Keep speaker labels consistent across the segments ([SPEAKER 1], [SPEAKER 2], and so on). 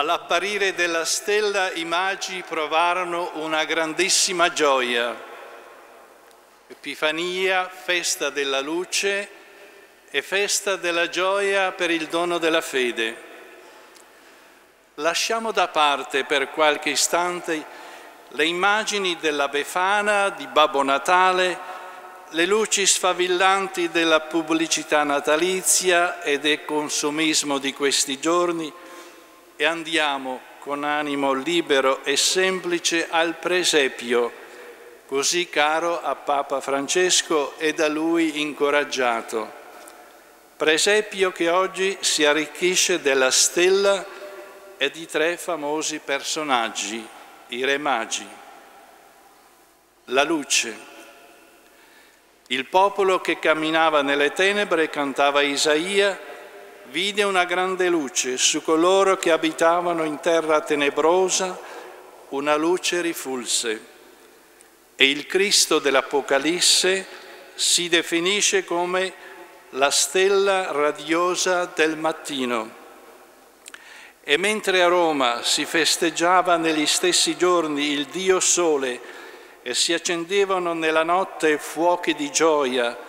[SPEAKER 1] All'apparire della stella i magi provarono una grandissima gioia. Epifania, festa della luce e festa della gioia per il dono della fede. Lasciamo da parte per qualche istante le immagini della Befana, di Babbo Natale, le luci sfavillanti della pubblicità natalizia e del consumismo di questi giorni e andiamo con animo libero e semplice al presepio, così caro a Papa Francesco e da lui incoraggiato. Presepio che oggi si arricchisce della stella e di tre famosi personaggi, i re magi. La luce. Il popolo che camminava nelle tenebre cantava Isaia, vide una grande luce su coloro che abitavano in terra tenebrosa, una luce rifulse. E il Cristo dell'Apocalisse si definisce come la stella radiosa del mattino. E mentre a Roma si festeggiava negli stessi giorni il Dio Sole e si accendevano nella notte fuochi di gioia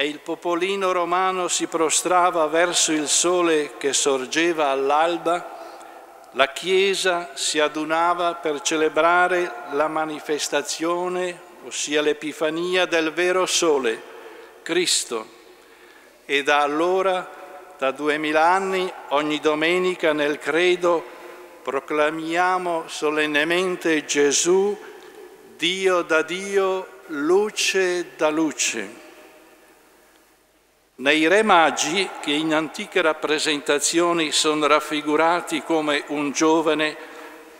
[SPEAKER 1] e il popolino romano si prostrava verso il sole che sorgeva all'alba, la Chiesa si adunava per celebrare la manifestazione, ossia l'Epifania del vero Sole, Cristo. E da allora da duemila anni, ogni domenica nel credo, proclamiamo solennemente Gesù, Dio da Dio, luce da luce. Nei Re Magi, che in antiche rappresentazioni sono raffigurati come un giovane,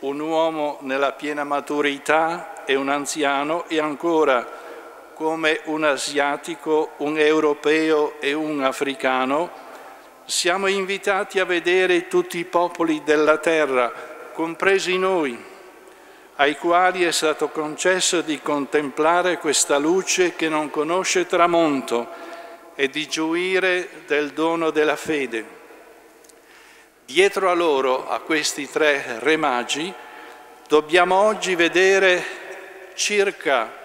[SPEAKER 1] un uomo nella piena maturità e un anziano, e ancora come un asiatico, un europeo e un africano, siamo invitati a vedere tutti i popoli della terra, compresi noi, ai quali è stato concesso di contemplare questa luce che non conosce tramonto e di gioire del dono della fede. Dietro a loro, a questi tre re magi, dobbiamo oggi vedere circa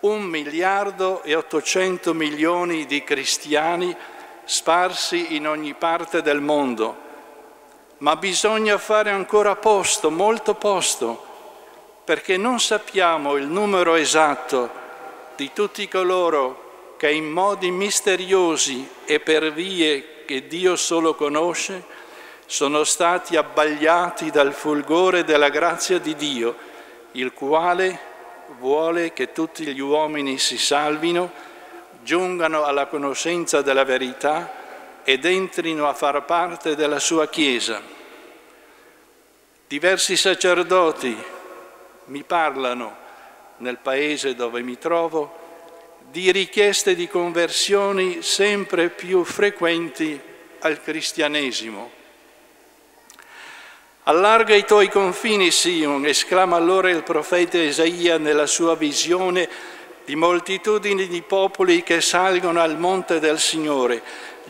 [SPEAKER 1] un miliardo e 800 milioni di cristiani sparsi in ogni parte del mondo, ma bisogna fare ancora posto, molto posto, perché non sappiamo il numero esatto di tutti coloro che in modi misteriosi e per vie che Dio solo conosce sono stati abbagliati dal fulgore della grazia di Dio, il quale vuole che tutti gli uomini si salvino giungano alla conoscenza della verità ed entrino a far parte della sua Chiesa. Diversi sacerdoti mi parlano nel paese dove mi trovo di richieste di conversioni sempre più frequenti al cristianesimo. Allarga i tuoi confini, Sion, esclama allora il profeta Isaia nella sua visione di moltitudini di popoli che salgono al monte del Signore.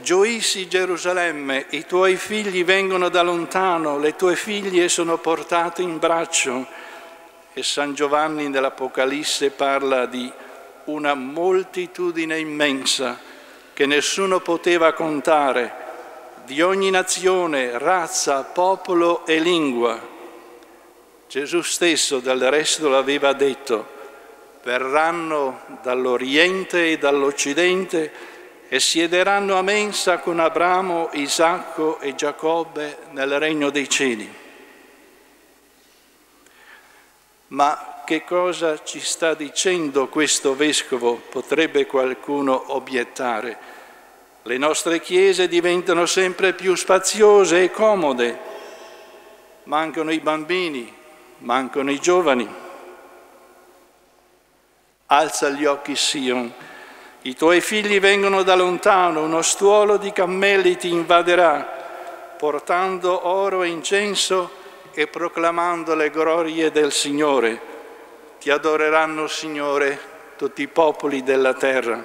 [SPEAKER 1] Gioissi Gerusalemme, i tuoi figli vengono da lontano, le tue figlie sono portate in braccio. E San Giovanni nell'Apocalisse parla di una moltitudine immensa che nessuno poteva contare, di ogni nazione, razza, popolo e lingua. Gesù stesso del resto l'aveva detto, verranno dall'Oriente e dall'Occidente e siederanno a mensa con Abramo, Isacco e Giacobbe nel regno dei cieli. Ma che cosa ci sta dicendo questo vescovo? Potrebbe qualcuno obiettare. Le nostre chiese diventano sempre più spaziose e comode, mancano i bambini, mancano i giovani. Alza gli occhi, Sion. I tuoi figli vengono da lontano, uno stuolo di cammelli ti invaderà, portando oro e incenso e proclamando le glorie del Signore. Ti adoreranno, Signore, tutti i popoli della terra.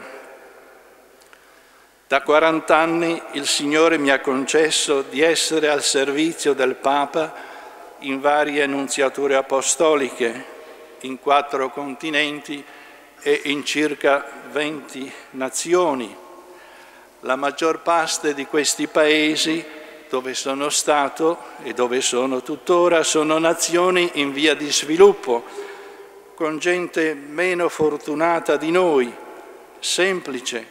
[SPEAKER 1] Da 40 anni il Signore mi ha concesso di essere al servizio del Papa in varie annunziature apostoliche, in quattro continenti e in circa 20 nazioni. La maggior parte di questi paesi dove sono stato e dove sono tuttora sono nazioni in via di sviluppo, con gente meno fortunata di noi, semplice,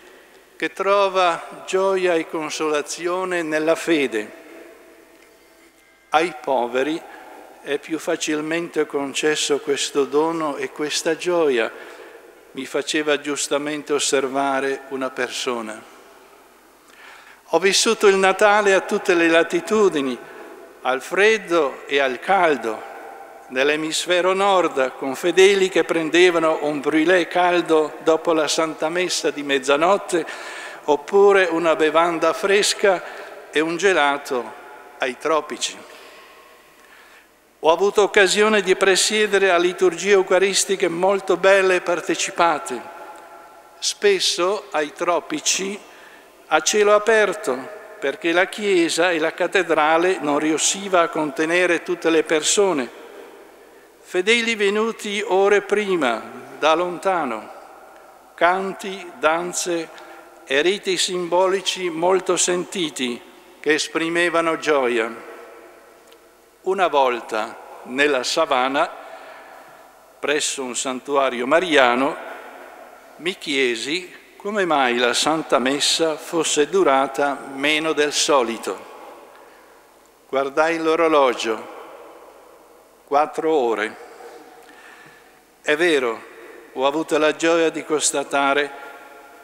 [SPEAKER 1] che trova gioia e consolazione nella fede. Ai poveri è più facilmente concesso questo dono e questa gioia, mi faceva giustamente osservare una persona. Ho vissuto il Natale a tutte le latitudini, al freddo e al caldo, nell'emisfero nord, con fedeli che prendevano un brûlé caldo dopo la Santa Messa di mezzanotte, oppure una bevanda fresca e un gelato ai tropici. Ho avuto occasione di presiedere a liturgie eucaristiche molto belle e partecipate. Spesso ai tropici a cielo aperto, perché la chiesa e la cattedrale non riusciva a contenere tutte le persone. Fedeli venuti ore prima, da lontano, canti, danze e riti simbolici molto sentiti che esprimevano gioia. Una volta nella savana, presso un santuario mariano, mi chiesi come mai la Santa Messa fosse durata meno del solito. Guardai l'orologio, quattro ore. È vero, ho avuto la gioia di constatare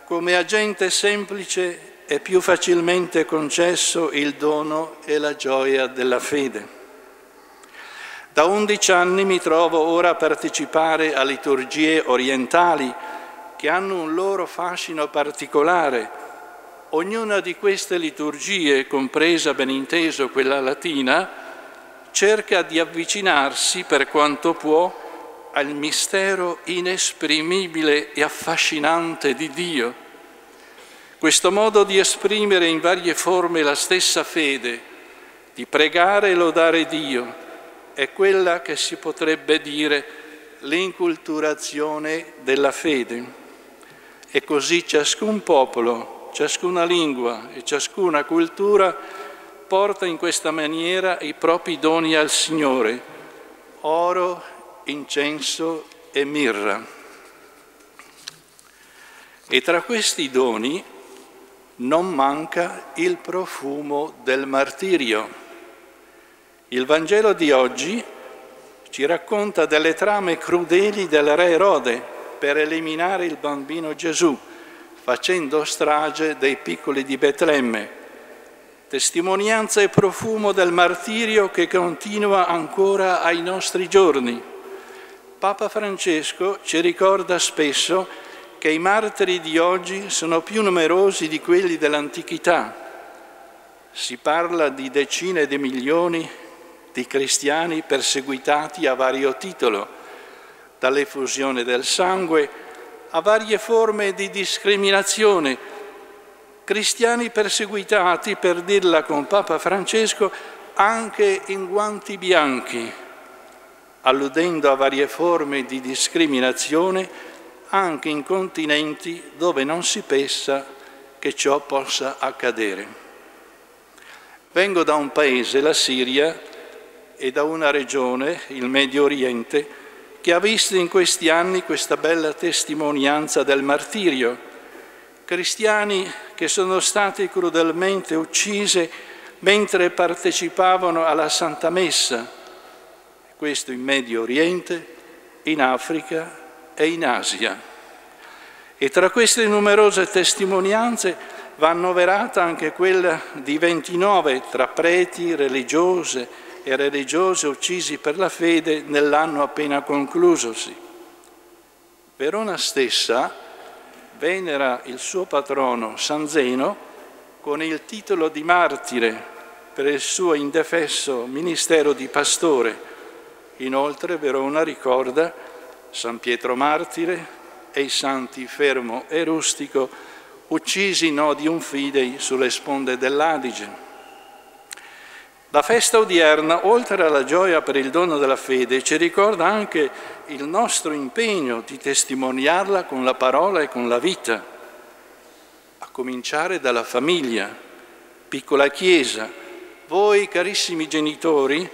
[SPEAKER 1] come a gente semplice è più facilmente concesso il dono e la gioia della fede. Da undici anni mi trovo ora a partecipare a liturgie orientali che hanno un loro fascino particolare. Ognuna di queste liturgie, compresa ben inteso quella latina, cerca di avvicinarsi per quanto può al mistero inesprimibile e affascinante di Dio. Questo modo di esprimere in varie forme la stessa fede, di pregare e lodare Dio, è quella che si potrebbe dire l'inculturazione della fede. E così ciascun popolo, ciascuna lingua e ciascuna cultura porta in questa maniera i propri doni al Signore, oro, incenso e mirra. E tra questi doni non manca il profumo del martirio. Il Vangelo di oggi ci racconta delle trame crudeli del re Erode, per eliminare il bambino Gesù, facendo strage dei piccoli di Betlemme. Testimonianza e profumo del martirio che continua ancora ai nostri giorni. Papa Francesco ci ricorda spesso che i martiri di oggi sono più numerosi di quelli dell'antichità. Si parla di decine di milioni di cristiani perseguitati a vario titolo dall'effusione del sangue a varie forme di discriminazione, cristiani perseguitati, per dirla con Papa Francesco, anche in guanti bianchi, alludendo a varie forme di discriminazione anche in continenti dove non si pensa che ciò possa accadere. Vengo da un paese, la Siria, e da una regione, il Medio Oriente, che ha visto in questi anni questa bella testimonianza del martirio. Cristiani che sono stati crudelmente uccisi mentre partecipavano alla Santa Messa, questo in Medio Oriente, in Africa e in Asia. E tra queste numerose testimonianze va annoverata anche quella di 29 tra preti, religiose, e religiosi uccisi per la fede nell'anno appena conclusosi. Verona stessa venera il suo patrono San Zeno con il titolo di martire per il suo indefesso ministero di pastore. Inoltre Verona ricorda San Pietro martire e i santi Fermo e Rustico, uccisi no di un fidei sulle sponde dell'Adige. La festa odierna, oltre alla gioia per il dono della fede, ci ricorda anche il nostro impegno di testimoniarla con la parola e con la vita, a cominciare dalla famiglia, piccola chiesa. Voi, carissimi genitori,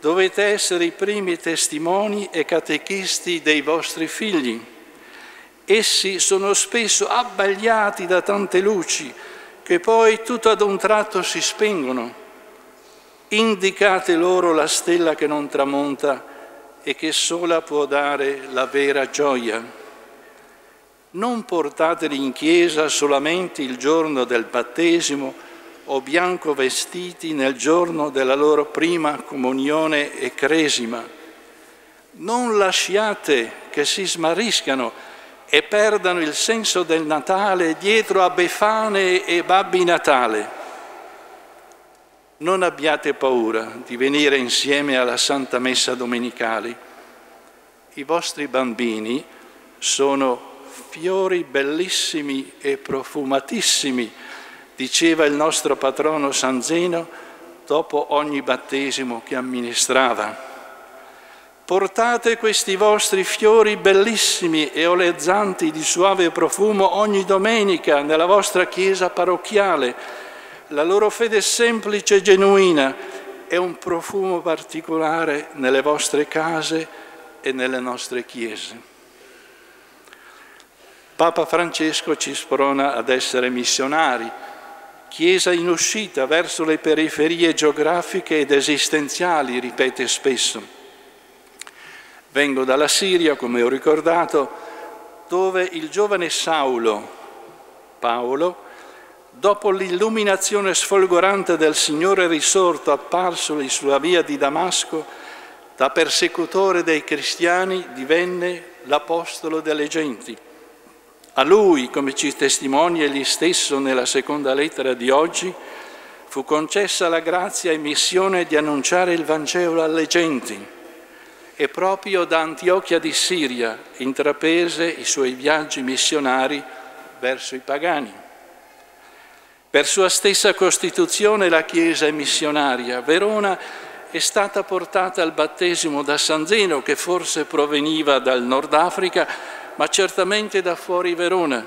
[SPEAKER 1] dovete essere i primi testimoni e catechisti dei vostri figli. Essi sono spesso abbagliati da tante luci che poi tutto ad un tratto si spengono indicate loro la stella che non tramonta e che sola può dare la vera gioia. Non portateli in chiesa solamente il giorno del battesimo o bianco vestiti nel giorno della loro prima comunione e cresima. Non lasciate che si smarriscano e perdano il senso del Natale dietro a Befane e Babbi Natale non abbiate paura di venire insieme alla Santa Messa domenicale. I vostri bambini sono fiori bellissimi e profumatissimi, diceva il nostro patrono San Zeno dopo ogni battesimo che amministrava. Portate questi vostri fiori bellissimi e olezzanti di suave profumo ogni domenica nella vostra chiesa parrocchiale la loro fede semplice e genuina è un profumo particolare nelle vostre case e nelle nostre chiese. Papa Francesco ci sprona ad essere missionari, chiesa in uscita verso le periferie geografiche ed esistenziali, ripete spesso. Vengo dalla Siria, come ho ricordato, dove il giovane Saulo, Paolo, dopo l'illuminazione sfolgorante del Signore risorto apparsogli sulla via di Damasco, da persecutore dei cristiani divenne l'apostolo delle genti. A lui, come ci testimonia egli stesso nella seconda lettera di oggi, fu concessa la grazia e missione di annunciare il Vangelo alle genti e proprio da Antiochia di Siria intraprese i suoi viaggi missionari verso i pagani. Per sua stessa costituzione la Chiesa è missionaria. Verona è stata portata al battesimo da San Zeno, che forse proveniva dal Nord Africa, ma certamente da fuori Verona.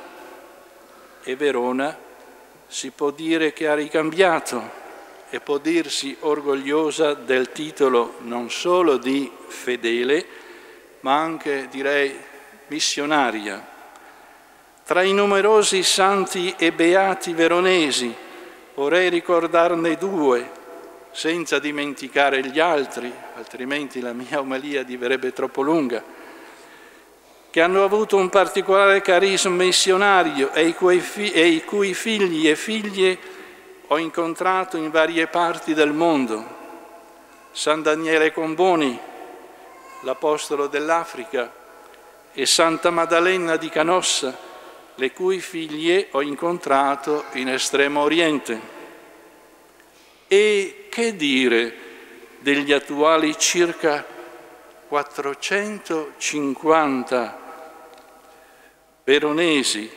[SPEAKER 1] E Verona si può dire che ha ricambiato e può dirsi orgogliosa del titolo non solo di fedele, ma anche direi missionaria tra i numerosi santi e beati veronesi vorrei ricordarne due, senza dimenticare gli altri, altrimenti la mia omalia diventerebbe troppo lunga, che hanno avuto un particolare carisma missionario e i, cui, e i cui figli e figlie ho incontrato in varie parti del mondo. San Daniele Comboni, l'Apostolo dell'Africa, e Santa Maddalena di Canossa, le cui figlie ho incontrato in Estremo Oriente. E che dire degli attuali circa 450 veronesi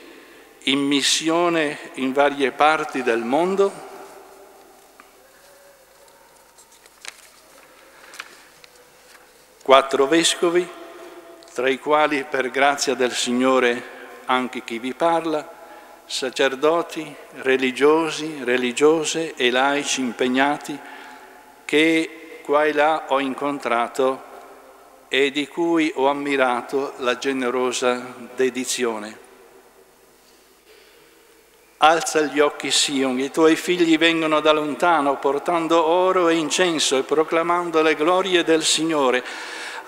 [SPEAKER 1] in missione in varie parti del mondo? Quattro vescovi, tra i quali per grazia del Signore anche chi vi parla, sacerdoti, religiosi, religiose e laici impegnati che qua e là ho incontrato e di cui ho ammirato la generosa dedizione. Alza gli occhi Sion, i tuoi figli vengono da lontano portando oro e incenso e proclamando le glorie del Signore.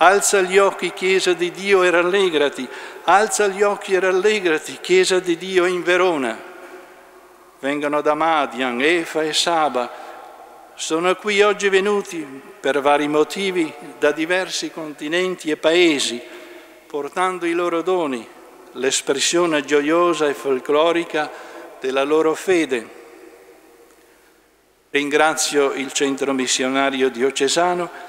[SPEAKER 1] Alza gli occhi, Chiesa di Dio, e rallegrati. Alza gli occhi e rallegrati, Chiesa di Dio in Verona. Vengono da Madian, Efa e Saba. Sono qui oggi venuti per vari motivi da diversi continenti e paesi, portando i loro doni, l'espressione gioiosa e folclorica della loro fede. Ringrazio il centro missionario diocesano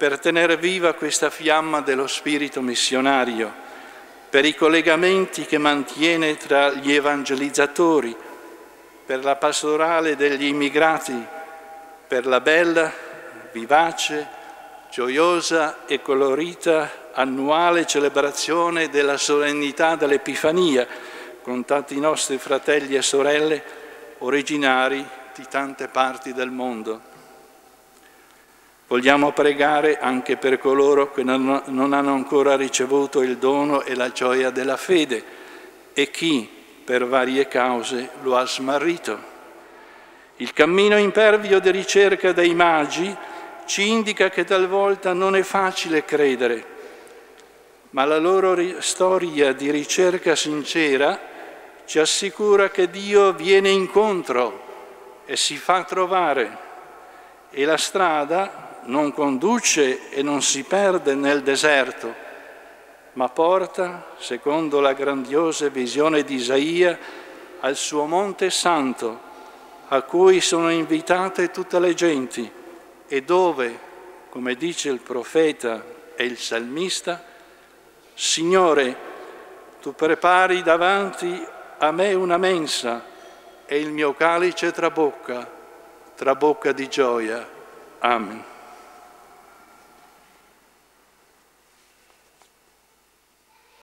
[SPEAKER 1] per tenere viva questa fiamma dello spirito missionario per i collegamenti che mantiene tra gli evangelizzatori, per la pastorale degli immigrati, per la bella, vivace, gioiosa e colorita annuale celebrazione della solennità dell'Epifania con tanti nostri fratelli e sorelle originari di tante parti del mondo. Vogliamo pregare anche per coloro che non hanno ancora ricevuto il dono e la gioia della fede e chi, per varie cause, lo ha smarrito. Il cammino impervio di ricerca dei magi ci indica che talvolta non è facile credere, ma la loro storia di ricerca sincera ci assicura che Dio viene incontro e si fa trovare e la strada non conduce e non si perde nel deserto, ma porta, secondo la grandiosa visione di Isaia, al suo monte santo, a cui sono invitate tutte le genti e dove, come dice il profeta e il salmista, Signore, tu prepari davanti a me una mensa e il mio calice trabocca, trabocca di gioia. Amen.